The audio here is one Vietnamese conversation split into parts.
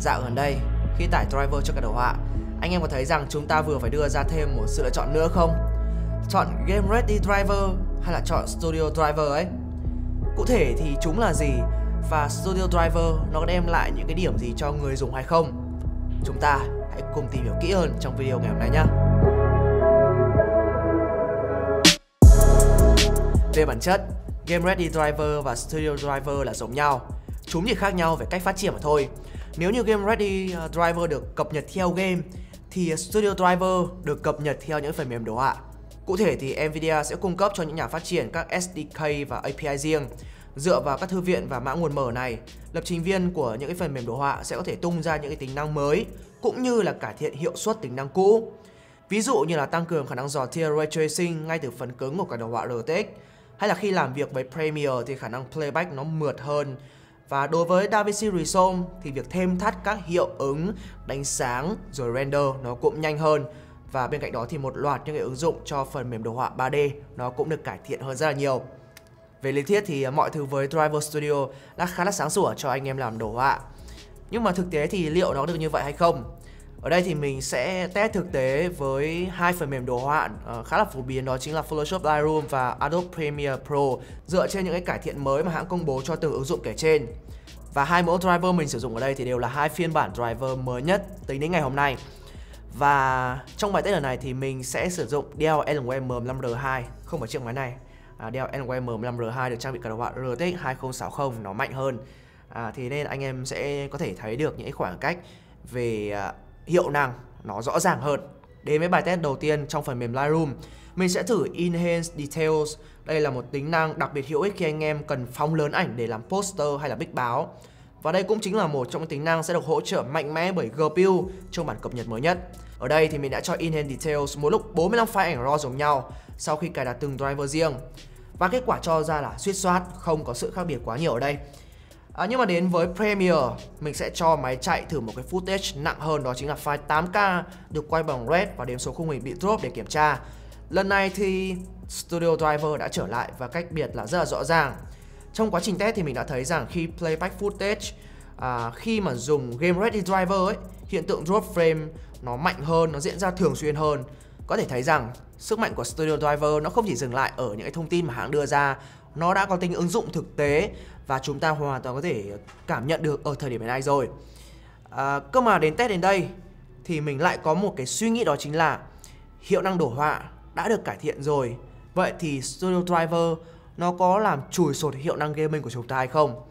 Dạo gần đây, khi tải driver cho cả đồ họa, anh em có thấy rằng chúng ta vừa phải đưa ra thêm một sự lựa chọn nữa không? Chọn Game Ready Driver hay là chọn Studio Driver ấy? Cụ thể thì chúng là gì và Studio Driver nó có đem lại những cái điểm gì cho người dùng hay không? Chúng ta hãy cùng tìm hiểu kỹ hơn trong video ngày hôm nay nhé. Về bản chất, Game Ready Driver và Studio Driver là giống nhau. Chúng chỉ khác nhau về cách phát triển mà thôi. Nếu như Game Ready ờ, Driver được cập nhật theo game thì Studio Driver được cập nhật theo những phần mềm đồ họa. Cụ thể thì Nvidia sẽ cung cấp cho những nhà phát triển các SDK và API riêng. Dựa vào các thư viện và mã nguồn mở này, lập trình viên của những cái phần mềm đồ họa sẽ có thể tung ra những cái tính năng mới cũng như là cải thiện hiệu suất tính năng cũ. Ví dụ như là tăng cường khả năng dò tia ray tracing ngay từ phần cứng của cả đồ họa RTX hay là khi làm việc với Premiere thì khả năng playback nó mượt hơn và đối với DaVinci Resolve thì việc thêm thắt các hiệu ứng, đánh sáng rồi render nó cũng nhanh hơn và bên cạnh đó thì một loạt những cái ứng dụng cho phần mềm đồ họa 3D nó cũng được cải thiện hơn rất là nhiều. Về lý thuyết thì mọi thứ với Driver Studio đã khá là sáng sủa cho anh em làm đồ họa. Nhưng mà thực tế thì liệu nó được như vậy hay không? Ở đây thì mình sẽ test thực tế với hai phần mềm đồ họa uh, khá là phổ biến đó chính là Photoshop Lightroom và Adobe Premiere Pro dựa trên những cái cải thiện mới mà hãng công bố cho từng ứng dụng kể trên. Và hai mẫu driver mình sử dụng ở đây thì đều là hai phiên bản driver mới nhất tính đến ngày hôm nay. Và trong bài test lần này thì mình sẽ sử dụng Dell Alienware M15R2 không phải chiếc máy này. À, Dell Alienware M15R2 được trang bị cả đồ họa RTX 2060 nó mạnh hơn. À, thì nên anh em sẽ có thể thấy được những khoảng cách về uh, hiệu năng nó rõ ràng hơn. Đến với bài test đầu tiên trong phần mềm Lightroom, mình sẽ thử Enhance Details. Đây là một tính năng đặc biệt hữu ích khi anh em cần phóng lớn ảnh để làm poster hay là bích báo. Và đây cũng chính là một trong những tính năng sẽ được hỗ trợ mạnh mẽ bởi GPU trong bản cập nhật mới nhất. Ở đây thì mình đã cho Enhance Details mỗi lúc 45 file ảnh RAW giống nhau sau khi cài đặt từng driver riêng. Và kết quả cho ra là suýt soát, không có sự khác biệt quá nhiều ở đây. À, nhưng mà đến với Premiere, mình sẽ cho máy chạy thử một cái footage nặng hơn đó chính là file 8K được quay bằng RED và đếm số khung hình bị drop để kiểm tra. Lần này thì Studio Driver đã trở lại và cách biệt là rất là rõ ràng. Trong quá trình test thì mình đã thấy rằng khi playback footage à, khi mà dùng Game Ready Driver ấy, hiện tượng drop frame nó mạnh hơn, nó diễn ra thường xuyên hơn. Có thể thấy rằng sức mạnh của Studio Driver nó không chỉ dừng lại ở những cái thông tin mà hãng đưa ra nó đã có tính ứng dụng thực tế và chúng ta hoàn toàn có thể cảm nhận được ở thời điểm này rồi. À, cơ mà đến test đến đây thì mình lại có một cái suy nghĩ đó chính là hiệu năng đổ họa đã được cải thiện rồi. Vậy thì Studio Driver nó có làm chùi sột hiệu năng gaming của chúng ta hay không?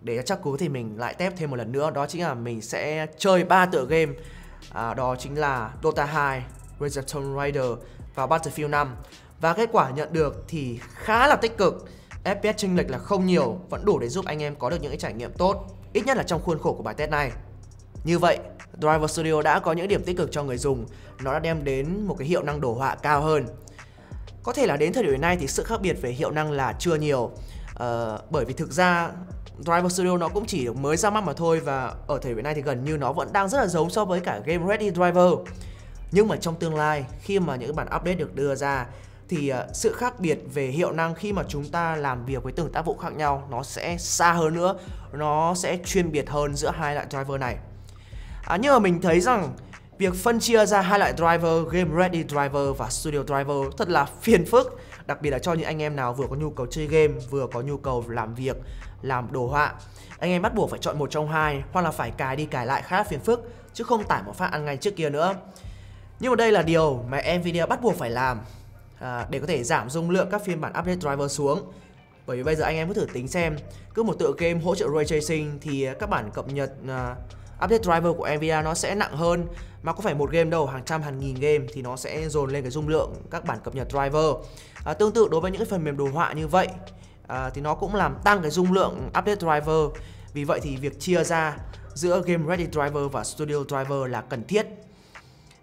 Để chắc cú thì mình lại test thêm một lần nữa đó chính là mình sẽ chơi ba tựa game. À, đó chính là Dota 2, Rise of Tomb Raider và Battlefield 5 và kết quả nhận được thì khá là tích cực. FPS chênh lệch là không nhiều vẫn đủ để giúp anh em có được những cái trải nghiệm tốt ít nhất là trong khuôn khổ của bài test này. Như vậy Driver Studio đã có những điểm tích cực cho người dùng nó đã đem đến một cái hiệu năng đồ họa cao hơn. Có thể là đến thời điểm này thì sự khác biệt về hiệu năng là chưa nhiều. Uh, bởi vì thực ra Driver Studio nó cũng chỉ mới ra mắt mà thôi và ở thời điểm này thì gần như nó vẫn đang rất là giống so với cả Game Ready Driver. Nhưng mà trong tương lai khi mà những bản update được đưa ra thì à, sự khác biệt về hiệu năng khi mà chúng ta làm việc với từng tác vụ khác nhau nó sẽ xa hơn nữa nó sẽ chuyên biệt hơn giữa hai loại driver này. À, nhưng mà mình thấy rằng việc phân chia ra hai loại driver game ready driver và studio driver thật là phiền phức đặc biệt là cho những anh em nào vừa có nhu cầu chơi game vừa có nhu cầu làm việc làm đồ họa. Anh em bắt buộc phải chọn một trong hai hoặc là phải cài đi cài lại khá là phiền phức chứ không tải một phát ăn ngay trước kia nữa. Nhưng mà đây là điều mà Nvidia bắt buộc phải làm à, để có thể giảm dung lượng các phiên bản update driver xuống. Bởi vì bây giờ anh em cứ thử tính xem cứ một tựa game hỗ trợ ray tracing thì các bản cập nhật uh, update driver của Nvidia nó sẽ nặng hơn. Mà có phải một game đâu hàng trăm hàng nghìn game thì nó sẽ dồn lên cái dung lượng các bản cập nhật driver. À, tương tự đối với những cái phần mềm đồ họa như vậy à, thì nó cũng làm tăng cái dung lượng update driver. Vì vậy thì việc chia ra giữa game ready driver và studio driver là cần thiết.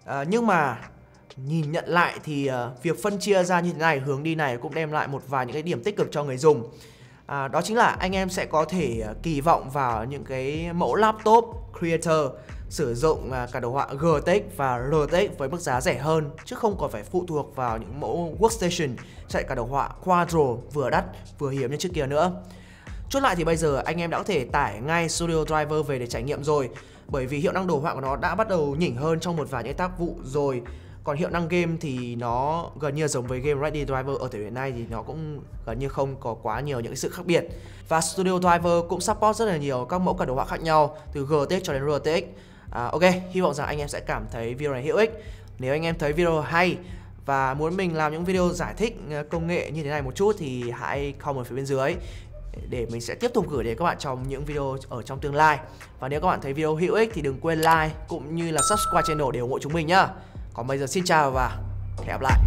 À, nhưng mà nhìn nhận lại thì uh, việc phân chia ra như thế này hướng đi này cũng đem lại một vài những cái điểm tích cực cho người dùng. À, đó chính là anh em sẽ có thể uh, kỳ vọng vào những cái mẫu laptop creator sử dụng uh, cả đồ họa GTX và RTX với mức giá rẻ hơn chứ không còn phải phụ thuộc vào những mẫu workstation chạy cả đồ họa Quadro vừa đắt vừa hiếm như trước kia nữa. Chốt lại thì bây giờ anh em đã có thể tải ngay Studio Driver về để trải nghiệm rồi Bởi vì hiệu năng đồ họa của nó đã bắt đầu nhỉnh hơn trong một vài những tác vụ rồi còn hiệu năng game thì nó gần như giống với game Ready Driver ở thời điểm này thì nó cũng gần như không có quá nhiều những sự khác biệt. Và Studio Driver cũng support rất là nhiều các mẫu cả đồ họa khác nhau từ GTX cho đến RTX. À, Ok, hy vọng rằng anh em sẽ cảm thấy video này hữu ích. Nếu anh em thấy video hay và muốn mình làm những video giải thích ờ, công nghệ như thế này một chút thì hãy comment phía bên dưới để mình sẽ tiếp tục gửi đến các bạn trong những video ở trong tương lai. Và nếu các bạn thấy video hữu ích thì đừng quên like cũng như là subscribe channel để ủng hộ chúng mình nhá. Còn bây giờ xin chào và hẹn gặp lại.